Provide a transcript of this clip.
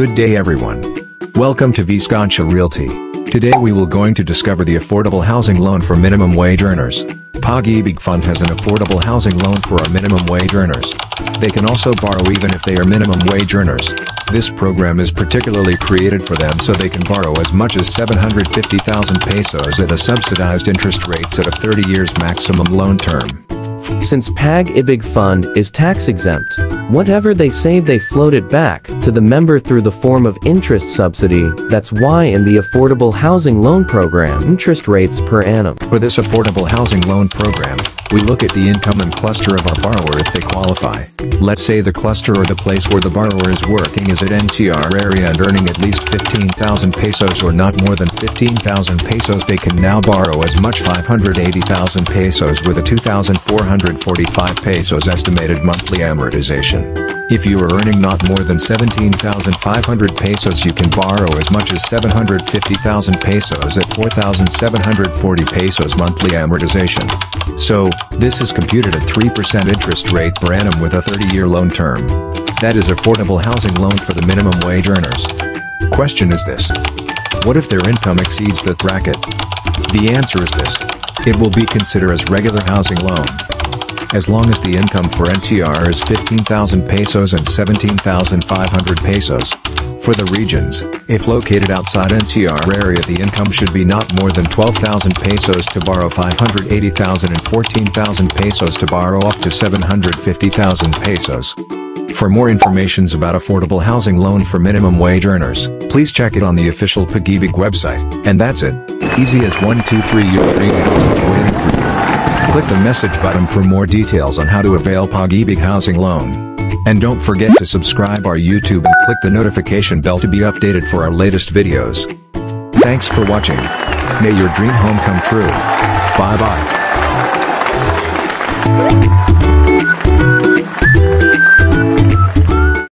Good day everyone. Welcome to VSConcha Realty. Today we will going to discover the affordable housing loan for minimum wage earners. Pag-ibig Fund has an affordable housing loan for our minimum wage earners. They can also borrow even if they are minimum wage earners. This program is particularly created for them so they can borrow as much as 750,000 pesos at a subsidized interest rates at a 30 years maximum loan term. Since Pag-ibig Fund is tax exempt, whatever they save they float it back to the member through the form of interest subsidy. That's why in the Affordable Housing Loan Program, interest rates per annum. For this affordable housing loan program, we look at the income and cluster of our borrower if they qualify. Let's say the cluster or the place where the borrower is working is at NCR area and earning at least 15,000 pesos or not more than 15,000 pesos they can now borrow as much 580,000 pesos with a 2,445 pesos estimated monthly amortization. If you are earning not more than 17,500 pesos you can borrow as much as 750,000 pesos at 4,740 pesos monthly amortization. So, this is computed at 3% interest rate per annum with a 30-year loan term. That is affordable housing loan for the minimum wage earners. Question is this. What if their income exceeds that bracket? The answer is this. It will be considered as regular housing loan as long as the income for NCR is 15,000 pesos and 17,500 pesos. For the regions, if located outside NCR area the income should be not more than 12,000 pesos to borrow 580,000 and 14,000 pesos to borrow up to 750,000 pesos. For more informations about affordable housing loan for minimum wage earners, please check it on the official Pag-ibig website. And that's it. Easy as 1 2 3 your waiting for you. Click the message button for more details on how to avail Pag-ibig housing loan. And don't forget to subscribe our YouTube and click the notification bell to be updated for our latest videos. Thanks for watching. May your dream home come true. Bye bye.